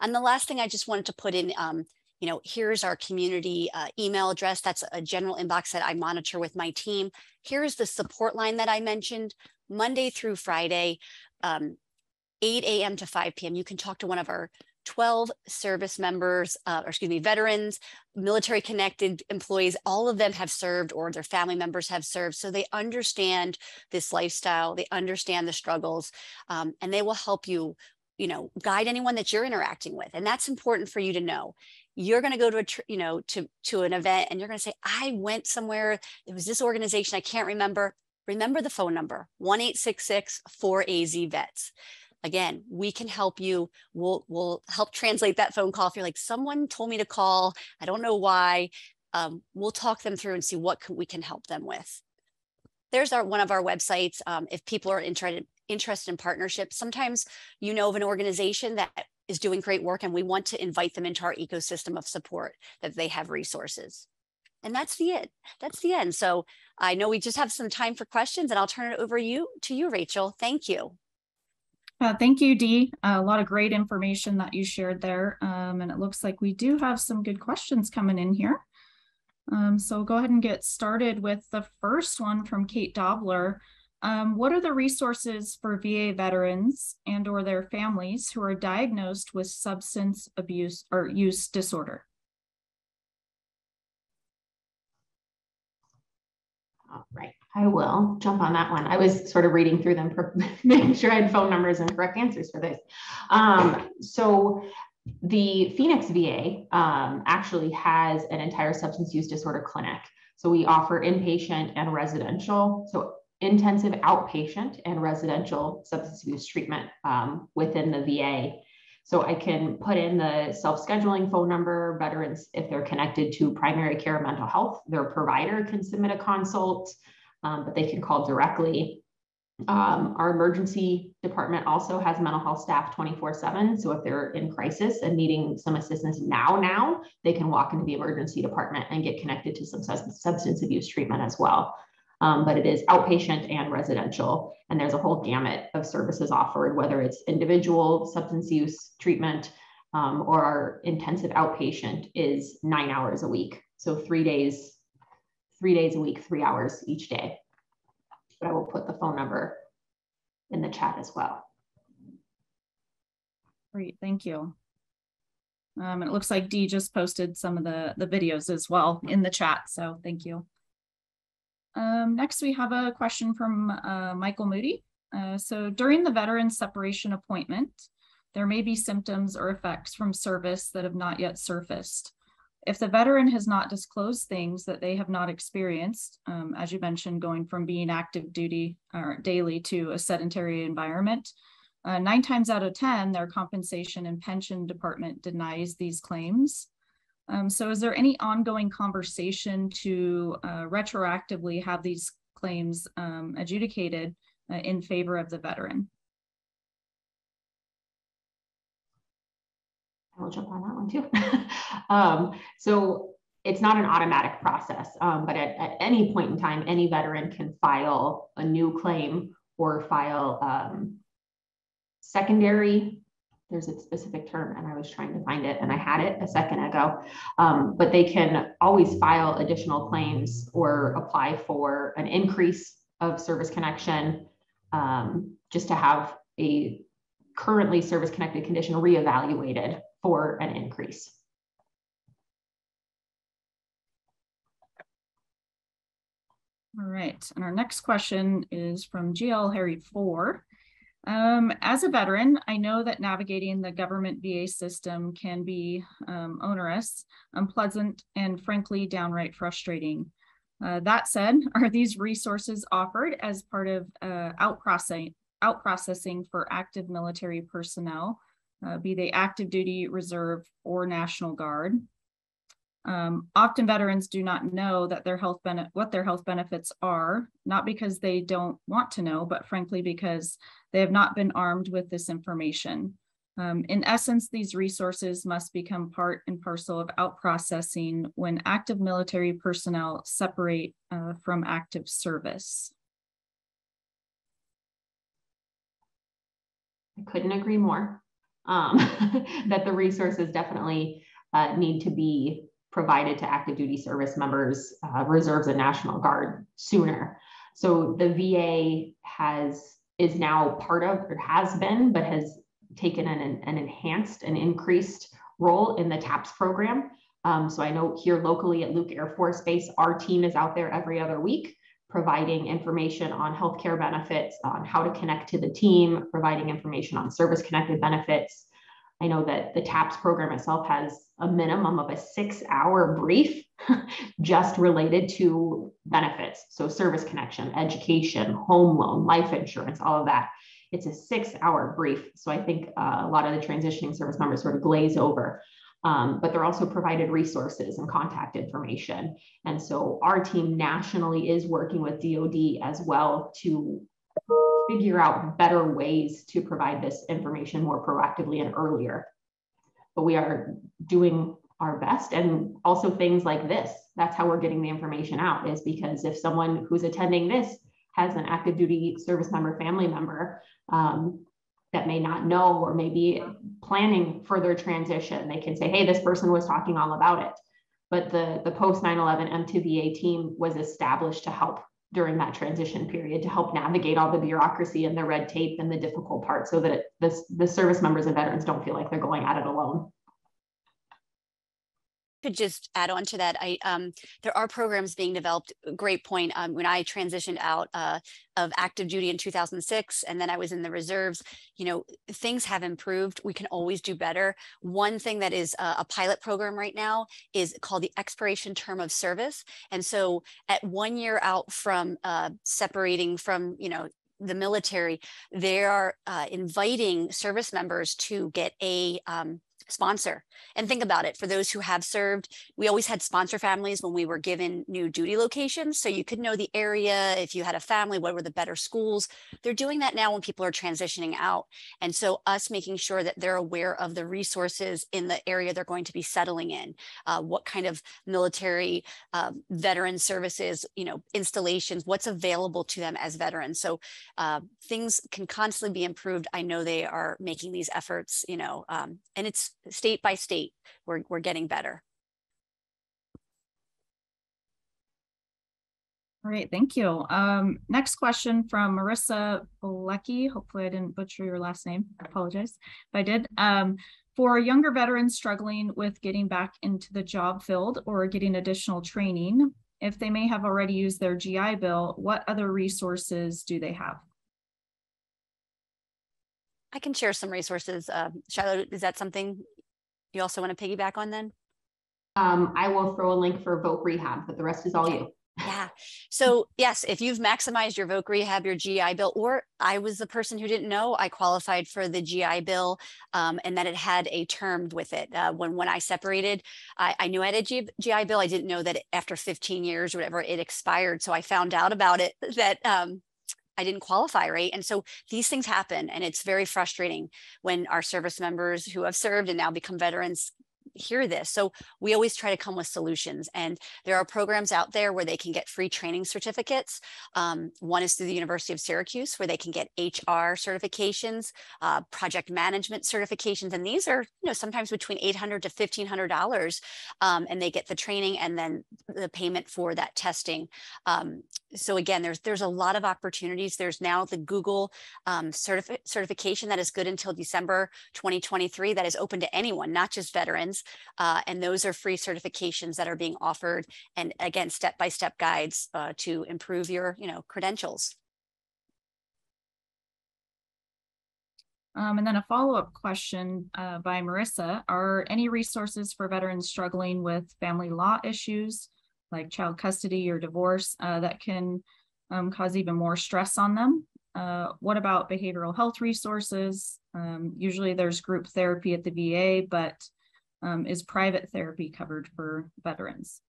And the last thing I just wanted to put in, um, you know, here's our community uh, email address. That's a general inbox that I monitor with my team. Here's the support line that I mentioned. Monday through Friday, um, 8 a.m. to 5 p.m. You can talk to one of our 12 service members, uh, or excuse me, veterans, military connected employees, all of them have served or their family members have served. So they understand this lifestyle, they understand the struggles, um, and they will help you, you know, guide anyone that you're interacting with. And that's important for you to know. You're going to go to a, you know, to, to an event and you're going to say, I went somewhere, it was this organization, I can't remember remember the phone number 1-866-4AZ-VETS. Again, we can help you. We'll, we'll help translate that phone call. If you're like, someone told me to call, I don't know why, um, we'll talk them through and see what can, we can help them with. there's our one of our websites. Um, if people are interested interested in partnerships, sometimes you know of an organization that is doing great work and we want to invite them into our ecosystem of support that they have resources. And that's the it. That's the end. So I know we just have some time for questions and I'll turn it over you to you, Rachel. Thank you. Uh, thank you, Dee. Uh, a lot of great information that you shared there. Um, and it looks like we do have some good questions coming in here. Um, so go ahead and get started with the first one from Kate Dobler. Um, what are the resources for VA veterans and or their families who are diagnosed with substance abuse or use disorder? All right, I will jump on that one. I was sort of reading through them, making sure I had phone numbers and correct answers for this. Um, so the Phoenix VA um, actually has an entire substance use disorder clinic. So we offer inpatient and residential, so intensive outpatient and residential substance abuse treatment um, within the VA. So I can put in the self-scheduling phone number, veterans, if they're connected to primary care mental health, their provider can submit a consult, um, but they can call directly. Um, our emergency department also has mental health staff 24 seven. So if they're in crisis and needing some assistance now, now they can walk into the emergency department and get connected to some substance abuse treatment as well um, but it is outpatient and residential. And there's a whole gamut of services offered, whether it's individual substance use treatment um, or our intensive outpatient is nine hours a week. So three days, three days a week, three hours each day. But I will put the phone number in the chat as well. Great, thank you. Um, it looks like Dee just posted some of the, the videos as well in the chat, so thank you. Um, next, we have a question from uh, Michael Moody. Uh, so during the veteran separation appointment, there may be symptoms or effects from service that have not yet surfaced. If the veteran has not disclosed things that they have not experienced, um, as you mentioned, going from being active duty or daily to a sedentary environment, uh, nine times out of 10, their compensation and pension department denies these claims. Um, so is there any ongoing conversation to uh, retroactively have these claims um, adjudicated uh, in favor of the veteran? I'll jump on that one too. um, so it's not an automatic process, um, but at, at, any point in time, any veteran can file a new claim or file um, secondary there's a specific term and I was trying to find it and I had it a second ago. Um, but they can always file additional claims or apply for an increase of service connection um, just to have a currently service connected condition reevaluated for an increase. All right, and our next question is from GL Harry 4. Um, as a veteran, I know that navigating the government VA system can be um, onerous, unpleasant, and frankly, downright frustrating. Uh, that said, are these resources offered as part of uh, out, processing, out processing for active military personnel, uh, be they active duty, reserve, or National Guard? Um, often veterans do not know that their health what their health benefits are, not because they don't want to know, but frankly because they have not been armed with this information. Um, in essence, these resources must become part and parcel of out processing when active military personnel separate uh, from active service. I couldn't agree more um, that the resources definitely uh, need to be provided to active duty service members, uh, reserves, and National Guard sooner. So the VA has is now part of or has been, but has taken an, an enhanced and increased role in the TAPS program. Um, so I know here locally at Luke Air Force Base, our team is out there every other week providing information on healthcare benefits, on how to connect to the team, providing information on service connected benefits, I know that the TAPS program itself has a minimum of a six hour brief just related to benefits. So, service connection, education, home loan, life insurance, all of that. It's a six hour brief. So, I think uh, a lot of the transitioning service members sort of glaze over. Um, but they're also provided resources and contact information. And so our team nationally is working with DoD as well to figure out better ways to provide this information more proactively and earlier. But we are doing our best and also things like this. That's how we're getting the information out is because if someone who's attending this has an active duty service member, family member, um, that may not know or maybe planning for their transition. They can say, hey, this person was talking all about it. But the, the post 9-11 M2VA team was established to help during that transition period to help navigate all the bureaucracy and the red tape and the difficult parts so that it, this, the service members and veterans don't feel like they're going at it alone could just add on to that, I um, there are programs being developed. Great point. Um, when I transitioned out uh, of active duty in 2006, and then I was in the reserves, you know, things have improved. We can always do better. One thing that is a, a pilot program right now is called the expiration term of service. And so, at one year out from uh, separating from, you know, the military, they are uh, inviting service members to get a um, sponsor. And think about it for those who have served, we always had sponsor families when we were given new duty locations. So you could know the area. If you had a family, what were the better schools? They're doing that now when people are transitioning out. And so us making sure that they're aware of the resources in the area they're going to be settling in, uh, what kind of military uh, veteran services, you know, installations, what's available to them as veterans. So uh, things can constantly be improved. I know they are making these efforts, you know, um, and it's state by state, we're, we're getting better. All right, thank you. Um, next question from Marissa Bolecki. Hopefully I didn't butcher your last name. I apologize if I did. Um, for younger veterans struggling with getting back into the job field or getting additional training, if they may have already used their GI Bill, what other resources do they have? I can share some resources. Uh, Shiloh, is that something you also want to piggyback on then? Um, I will throw a link for Voc Rehab, but the rest is all you. Yeah. So yes, if you've maximized your Voc Rehab, your GI Bill, or I was the person who didn't know I qualified for the GI Bill, um, and that it had a term with it. Uh, when when I separated, I, I knew I had a G, GI Bill. I didn't know that after 15 years or whatever it expired. So I found out about it that um, I didn't qualify, right? And so these things happen, and it's very frustrating when our service members who have served and now become veterans hear this. So we always try to come with solutions. And there are programs out there where they can get free training certificates. Um, one is through the University of Syracuse, where they can get HR certifications, uh, project management certifications. And these are, you know, sometimes between 800 to $1,500. Um, and they get the training and then the payment for that testing. Um, so again, there's there's a lot of opportunities. There's now the Google um, certifi certification that is good until December 2023 that is open to anyone, not just veterans. Uh, and those are free certifications that are being offered. And again, step-by-step guides uh, to improve your, you know, credentials. Um, and then a follow-up question uh, by Marissa, are any resources for veterans struggling with family law issues like child custody or divorce uh, that can um, cause even more stress on them? Uh, what about behavioral health resources? Um, usually there's group therapy at the VA, but um, is private therapy covered for veterans?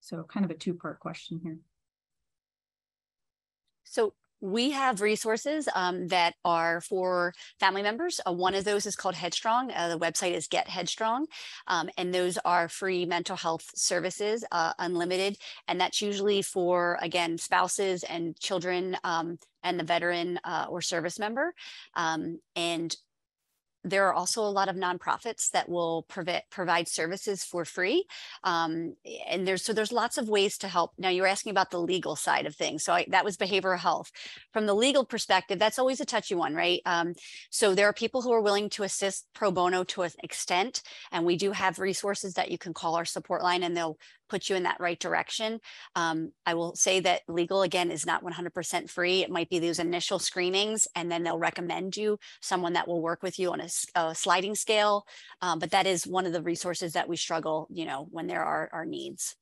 So kind of a two-part question here. So we have resources um, that are for family members. Uh, one of those is called Headstrong. Uh, the website is Get Headstrong, um, and those are free mental health services, uh, unlimited. And that's usually for, again, spouses and children um, and the veteran uh, or service member. Um, and there are also a lot of nonprofits that will provide provide services for free um, and there's so there's lots of ways to help. Now you're asking about the legal side of things so I, that was behavioral health. From the legal perspective that's always a touchy one right? Um, so there are people who are willing to assist pro bono to an extent and we do have resources that you can call our support line and they'll put you in that right direction. Um, I will say that legal again is not 100% free. It might be those initial screenings and then they'll recommend you someone that will work with you on a, a sliding scale. Um, but that is one of the resources that we struggle, you know, when there are our needs.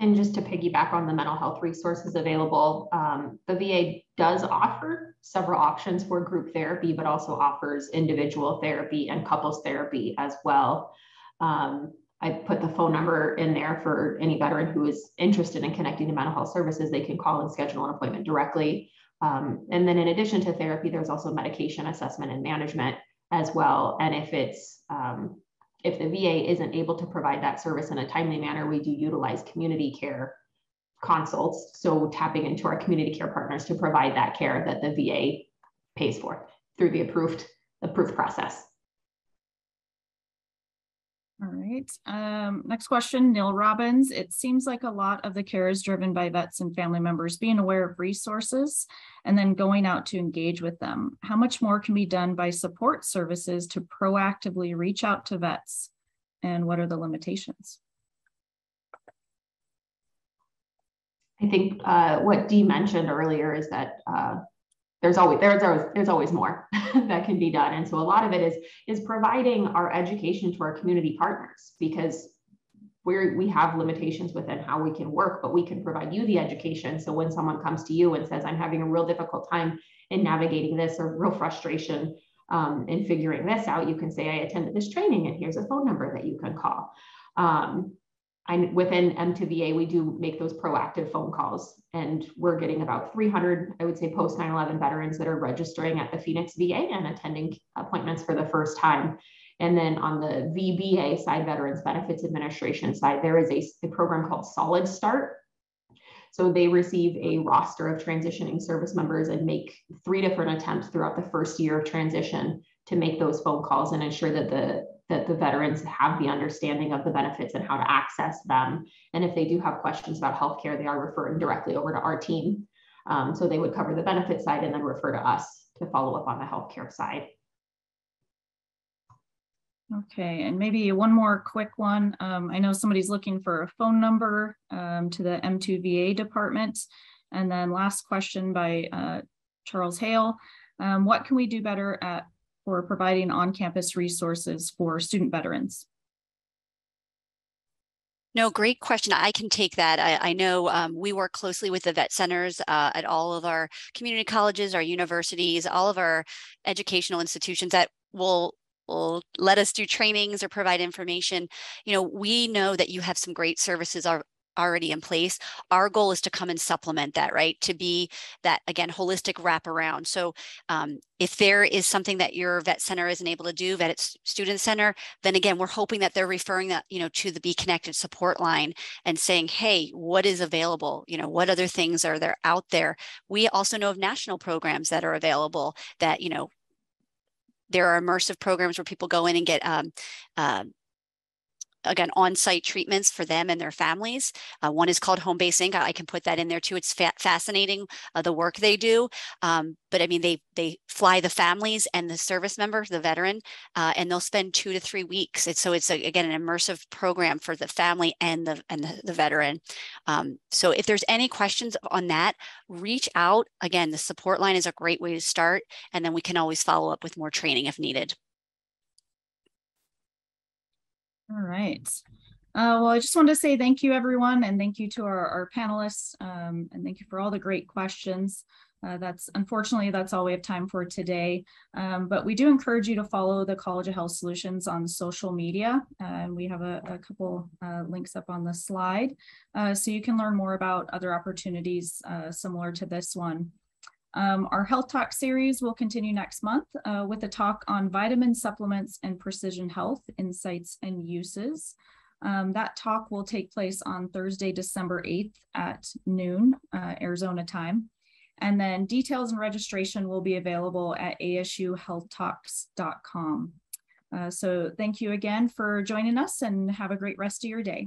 And just to piggyback on the mental health resources available, um, the VA does offer several options for group therapy, but also offers individual therapy and couples therapy as well. Um, I put the phone number in there for any veteran who is interested in connecting to mental health services. They can call and schedule an appointment directly. Um, and then in addition to therapy, there's also medication assessment and management as well. And if it's um, if the VA isn't able to provide that service in a timely manner, we do utilize community care consults. So tapping into our community care partners to provide that care that the VA pays for through the approved approved process. All right. Um, next question, Neil Robbins. It seems like a lot of the care is driven by vets and family members being aware of resources and then going out to engage with them. How much more can be done by support services to proactively reach out to vets? And what are the limitations? I think uh, what Dee mentioned earlier is that uh, there's always there's always there's always more that can be done. And so a lot of it is is providing our education to our community partners because we we have limitations within how we can work but we can provide you the education. So when someone comes to you and says i'm having a real difficult time in navigating this or real frustration um, in figuring this out you can say i attended this training and here's a phone number that you can call. Um, I, within M2VA, we do make those proactive phone calls, and we're getting about 300, I would say, post 9 11 veterans that are registering at the Phoenix VA and attending appointments for the first time. And then on the VBA side, Veterans Benefits Administration side, there is a, a program called Solid Start. So they receive a roster of transitioning service members and make three different attempts throughout the first year of transition to make those phone calls and ensure that the that the veterans have the understanding of the benefits and how to access them. And if they do have questions about healthcare, they are referring directly over to our team. Um, so they would cover the benefit side and then refer to us to follow up on the healthcare side. Okay, and maybe one more quick one. Um, I know somebody's looking for a phone number um, to the M2VA department. And then last question by uh, Charles Hale. Um, what can we do better at for providing on-campus resources for student veterans? No, great question. I can take that. I, I know um, we work closely with the vet centers uh, at all of our community colleges, our universities, all of our educational institutions that will will let us do trainings or provide information. You know, we know that you have some great services already in place. Our goal is to come and supplement that, right? To be that, again, holistic wraparound. So um, if there is something that your vet center isn't able to do, vet student center, then again, we're hoping that they're referring that, you know, to the Be Connected support line and saying, hey, what is available? You know, what other things are there out there? We also know of national programs that are available that, you know, there are immersive programs where people go in and get um, uh, again, on-site treatments for them and their families. Uh, one is called Home Base Inc. I can put that in there too. It's fa fascinating uh, the work they do. Um, but I mean, they they fly the families and the service member, the veteran, uh, and they'll spend two to three weeks. So it's a, again an immersive program for the family and the and the, the veteran. Um, so if there's any questions on that, reach out. Again, the support line is a great way to start, and then we can always follow up with more training if needed. All right. Uh, well, I just wanted to say thank you, everyone, and thank you to our, our panelists, um, and thank you for all the great questions. Uh, that's unfortunately, that's all we have time for today. Um, but we do encourage you to follow the College of Health Solutions on social media. and we have a, a couple uh, links up on the slide. Uh, so you can learn more about other opportunities uh, similar to this one. Um, our health talk series will continue next month uh, with a talk on vitamin supplements and precision health insights and uses. Um, that talk will take place on Thursday, December 8th at noon, uh, Arizona time. And then details and registration will be available at asuhealthtalks.com. Uh, so thank you again for joining us and have a great rest of your day.